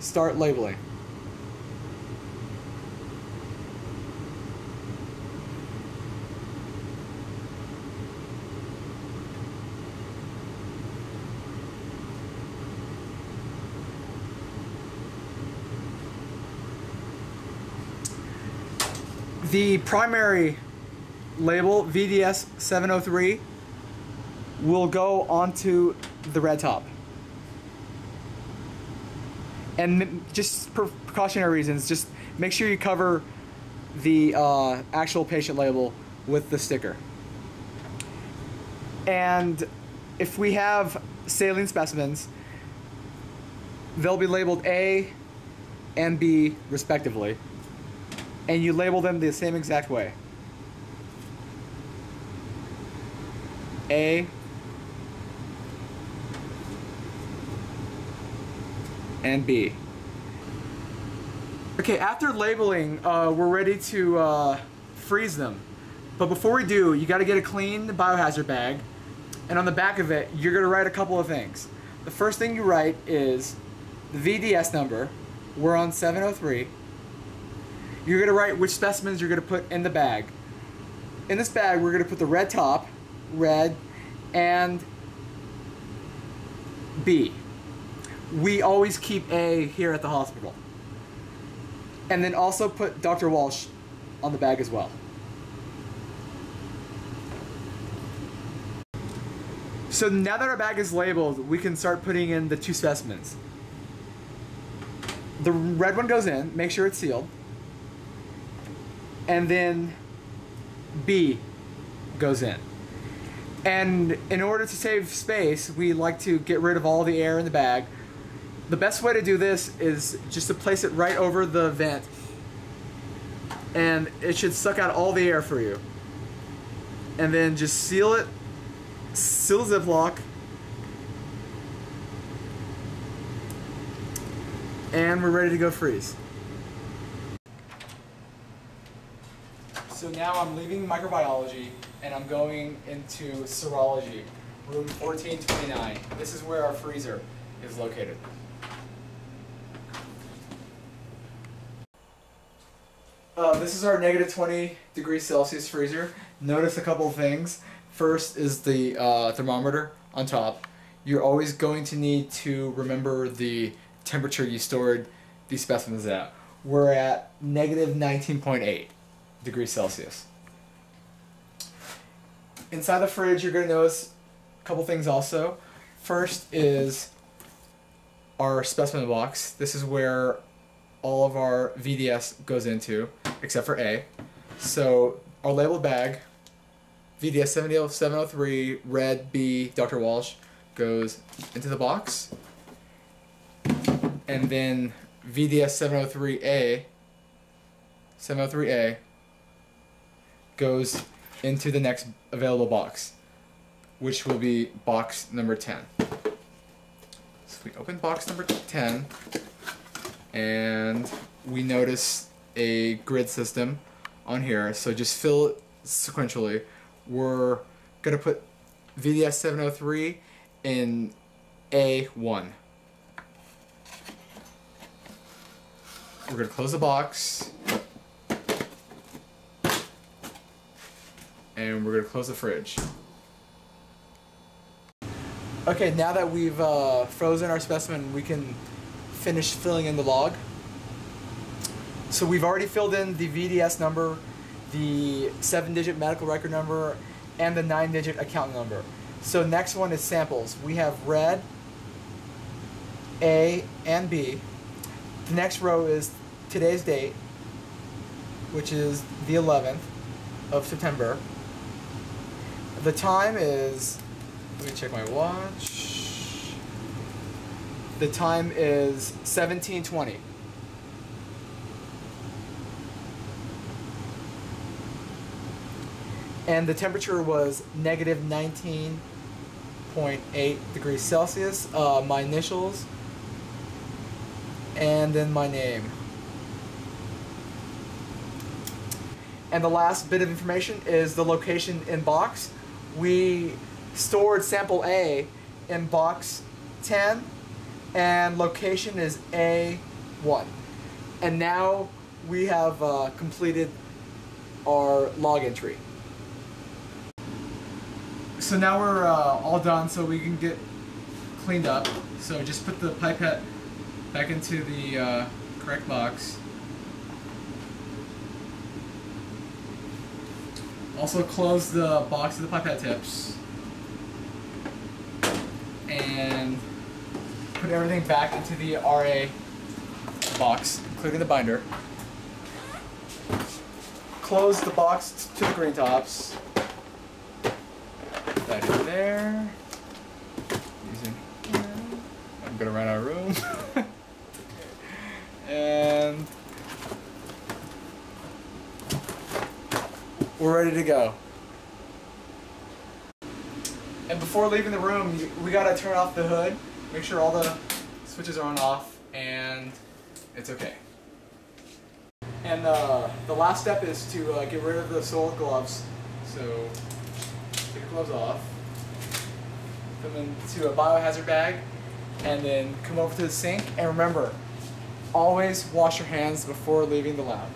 start labeling. The primary label, VDS 703, will go onto the red top. And just for precautionary reasons, just make sure you cover the uh, actual patient label with the sticker. And if we have saline specimens, they'll be labeled A and B respectively. And you label them the same exact way. A and B. Okay, after labeling, uh, we're ready to uh, freeze them. But before we do, you gotta get a clean biohazard bag, and on the back of it, you're gonna write a couple of things. The first thing you write is the VDS number. We're on 703. You're gonna write which specimens you're gonna put in the bag. In this bag, we're gonna put the red top, red, and B. We always keep A here at the hospital. And then also put Dr. Walsh on the bag as well. So now that our bag is labeled, we can start putting in the two specimens. The red one goes in, make sure it's sealed. And then B goes in. And in order to save space, we like to get rid of all the air in the bag. The best way to do this is just to place it right over the vent. And it should suck out all the air for you. And then just seal it, seal Ziploc, and we're ready to go freeze. So now I'm leaving microbiology and I'm going into serology, room 1429. This is where our freezer is located. Uh, this is our negative 20 degrees Celsius freezer. Notice a couple things. First is the uh, thermometer on top. You're always going to need to remember the temperature you stored these specimens at. We're at negative 19.8 degrees Celsius. Inside the fridge, you're going to notice a couple things also. First is our specimen box. This is where all of our VDS goes into, except for A. So our labeled bag, VDS 703, red B, Dr. Walsh, goes into the box. And then VDS 703A, 703A, goes into the next available box, which will be box number 10. So we open box number 10, and we notice a grid system on here. So just fill it sequentially. We're gonna put VDS 703 in A1. We're gonna close the box. And we're gonna close the fridge. Okay, now that we've uh, frozen our specimen, we can finish filling in the log. So we've already filled in the VDS number, the seven-digit medical record number, and the nine-digit account number. So next one is samples. We have red, A, and B. The next row is today's date, which is the 11th of September. The time is, let me check my watch. The time is 1720. And the temperature was negative 19.8 degrees Celsius. Uh, my initials, and then my name. And the last bit of information is the location in box. We stored sample A in box 10 and location is A one. And now we have uh, completed our log entry. So now we're uh, all done so we can get cleaned up. So just put the pipette back into the uh, correct box. Also close the box of the pipette tips. And put everything back into the RA box, including the binder. Close the box to the green tops. Put that in there. I'm gonna run out of room. and we're ready to go. And before leaving the room, we gotta turn off the hood, make sure all the switches are on off, and it's okay. And uh, the last step is to uh, get rid of the sole gloves. So take your gloves off, put them into a biohazard bag, and then come over to the sink. And remember, always wash your hands before leaving the lab.